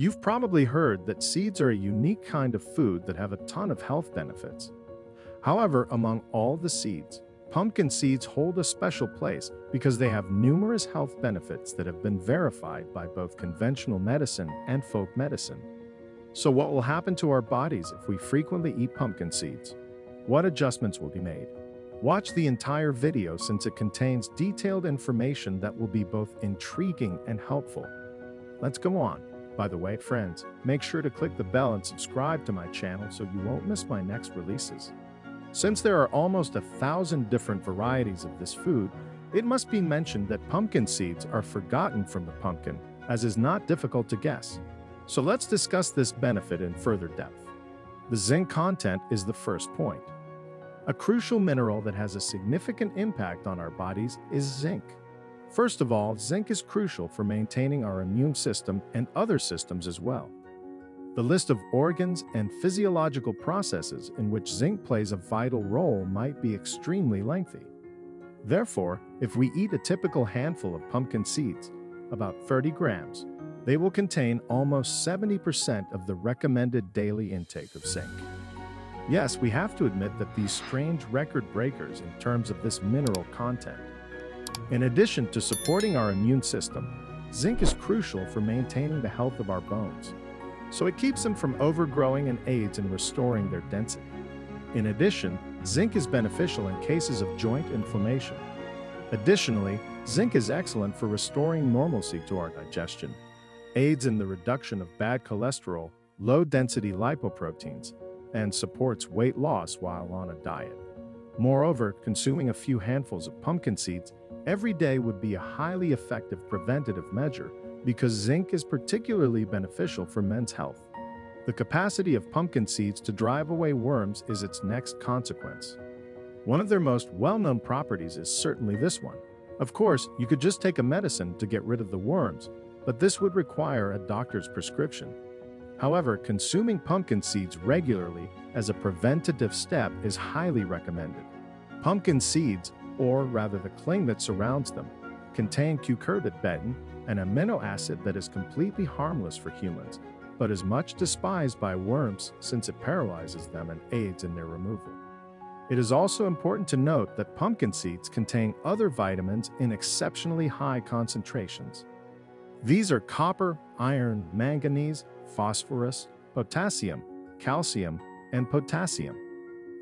You've probably heard that seeds are a unique kind of food that have a ton of health benefits. However, among all the seeds, pumpkin seeds hold a special place because they have numerous health benefits that have been verified by both conventional medicine and folk medicine. So what will happen to our bodies if we frequently eat pumpkin seeds? What adjustments will be made? Watch the entire video since it contains detailed information that will be both intriguing and helpful. Let's go on. By the way, friends, make sure to click the bell and subscribe to my channel so you won't miss my next releases. Since there are almost a thousand different varieties of this food, it must be mentioned that pumpkin seeds are forgotten from the pumpkin, as is not difficult to guess. So let's discuss this benefit in further depth. The zinc content is the first point. A crucial mineral that has a significant impact on our bodies is zinc. First of all, zinc is crucial for maintaining our immune system and other systems as well. The list of organs and physiological processes in which zinc plays a vital role might be extremely lengthy. Therefore, if we eat a typical handful of pumpkin seeds, about 30 grams, they will contain almost 70% of the recommended daily intake of zinc. Yes, we have to admit that these strange record breakers in terms of this mineral content. In addition to supporting our immune system, zinc is crucial for maintaining the health of our bones. So it keeps them from overgrowing and aids in restoring their density. In addition, zinc is beneficial in cases of joint inflammation. Additionally, zinc is excellent for restoring normalcy to our digestion, aids in the reduction of bad cholesterol, low-density lipoproteins, and supports weight loss while on a diet. Moreover, consuming a few handfuls of pumpkin seeds every day would be a highly effective preventative measure because zinc is particularly beneficial for men's health. The capacity of pumpkin seeds to drive away worms is its next consequence. One of their most well-known properties is certainly this one. Of course, you could just take a medicine to get rid of the worms, but this would require a doctor's prescription. However, consuming pumpkin seeds regularly as a preventative step is highly recommended. Pumpkin seeds, or rather the cling that surrounds them, contain cucurbitacin, an amino acid that is completely harmless for humans, but is much despised by worms since it paralyzes them and aids in their removal. It is also important to note that pumpkin seeds contain other vitamins in exceptionally high concentrations. These are copper, iron, manganese, phosphorus, potassium, calcium, and potassium.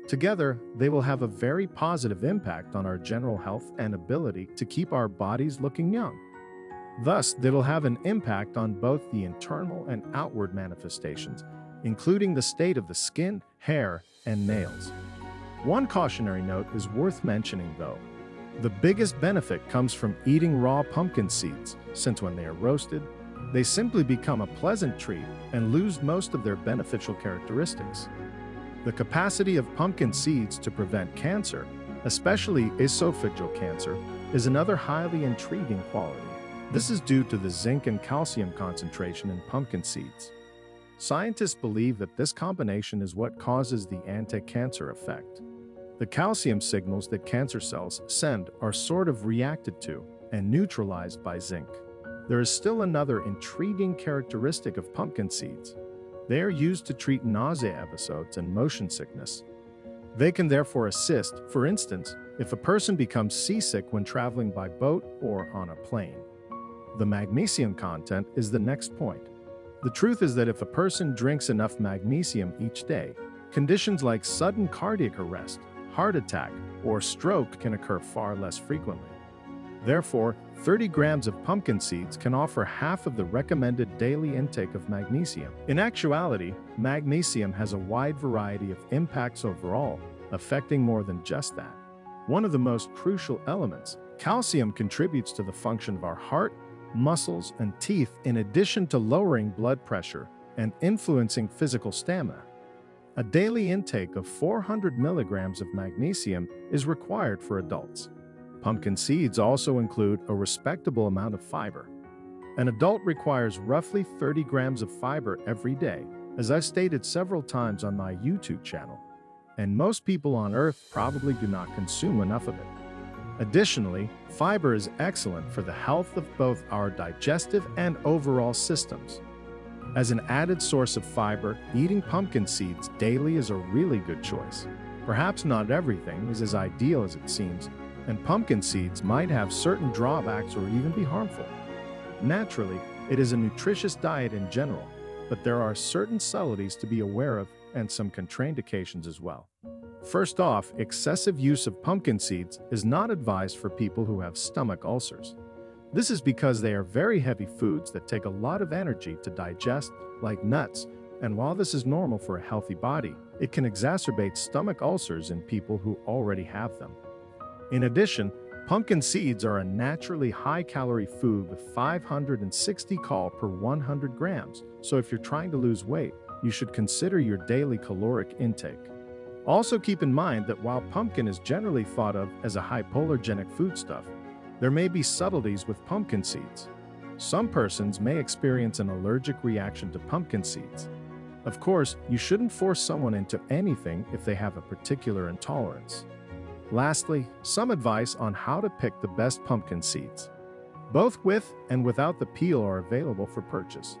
Together, they will have a very positive impact on our general health and ability to keep our bodies looking young. Thus, they will have an impact on both the internal and outward manifestations, including the state of the skin, hair, and nails. One cautionary note is worth mentioning, though. The biggest benefit comes from eating raw pumpkin seeds, since when they are roasted, they simply become a pleasant treat and lose most of their beneficial characteristics. The capacity of pumpkin seeds to prevent cancer, especially esophageal cancer, is another highly intriguing quality. This is due to the zinc and calcium concentration in pumpkin seeds. Scientists believe that this combination is what causes the anti-cancer effect. The calcium signals that cancer cells send are sort of reacted to and neutralized by zinc. There is still another intriguing characteristic of pumpkin seeds. They are used to treat nausea episodes and motion sickness. They can therefore assist, for instance, if a person becomes seasick when traveling by boat or on a plane. The magnesium content is the next point. The truth is that if a person drinks enough magnesium each day, conditions like sudden cardiac arrest, heart attack, or stroke can occur far less frequently. Therefore, 30 grams of pumpkin seeds can offer half of the recommended daily intake of magnesium. In actuality, magnesium has a wide variety of impacts overall, affecting more than just that. One of the most crucial elements, calcium contributes to the function of our heart, muscles, and teeth in addition to lowering blood pressure and influencing physical stamina. A daily intake of 400 milligrams of magnesium is required for adults. Pumpkin seeds also include a respectable amount of fiber. An adult requires roughly 30 grams of fiber every day, as I've stated several times on my YouTube channel, and most people on Earth probably do not consume enough of it. Additionally, fiber is excellent for the health of both our digestive and overall systems. As an added source of fiber, eating pumpkin seeds daily is a really good choice. Perhaps not everything is as ideal as it seems, and pumpkin seeds might have certain drawbacks or even be harmful. Naturally, it is a nutritious diet in general, but there are certain subtleties to be aware of and some contraindications as well. First off, excessive use of pumpkin seeds is not advised for people who have stomach ulcers. This is because they are very heavy foods that take a lot of energy to digest, like nuts, and while this is normal for a healthy body, it can exacerbate stomach ulcers in people who already have them. In addition, pumpkin seeds are a naturally high-calorie food with 560 cal per 100 grams, so if you're trying to lose weight, you should consider your daily caloric intake. Also keep in mind that while pumpkin is generally thought of as a hypoallergenic foodstuff, there may be subtleties with pumpkin seeds. Some persons may experience an allergic reaction to pumpkin seeds. Of course, you shouldn't force someone into anything if they have a particular intolerance. Lastly, some advice on how to pick the best pumpkin seeds. Both with and without the peel are available for purchase.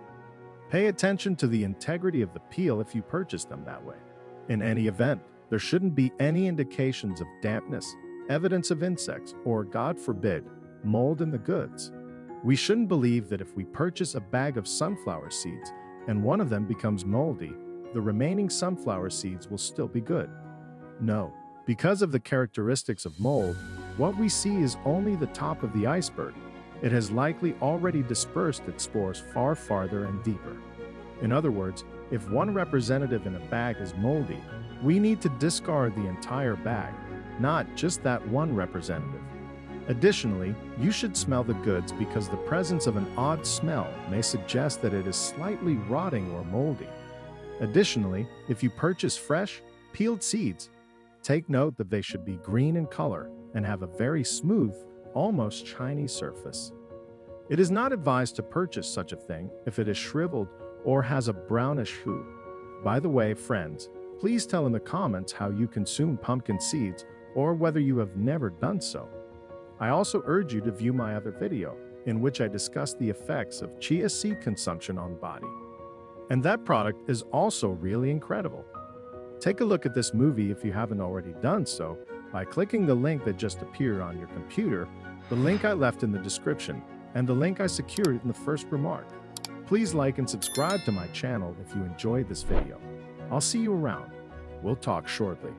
Pay attention to the integrity of the peel if you purchase them that way. In any event, there shouldn't be any indications of dampness, evidence of insects, or, God forbid, mold in the goods. We shouldn't believe that if we purchase a bag of sunflower seeds and one of them becomes moldy, the remaining sunflower seeds will still be good. No, because of the characteristics of mold, what we see is only the top of the iceberg. It has likely already dispersed its spores far farther and deeper. In other words, if one representative in a bag is moldy, we need to discard the entire bag, not just that one representative. Additionally, you should smell the goods because the presence of an odd smell may suggest that it is slightly rotting or moldy. Additionally, if you purchase fresh, peeled seeds, take note that they should be green in color and have a very smooth, almost shiny surface. It is not advised to purchase such a thing if it is shriveled or has a brownish hue. By the way, friends, please tell in the comments how you consume pumpkin seeds or whether you have never done so. I also urge you to view my other video, in which I discuss the effects of chia seed consumption on body. And that product is also really incredible. Take a look at this movie if you haven't already done so by clicking the link that just appeared on your computer, the link I left in the description, and the link I secured in the first remark. Please like and subscribe to my channel if you enjoyed this video. I'll see you around. We'll talk shortly.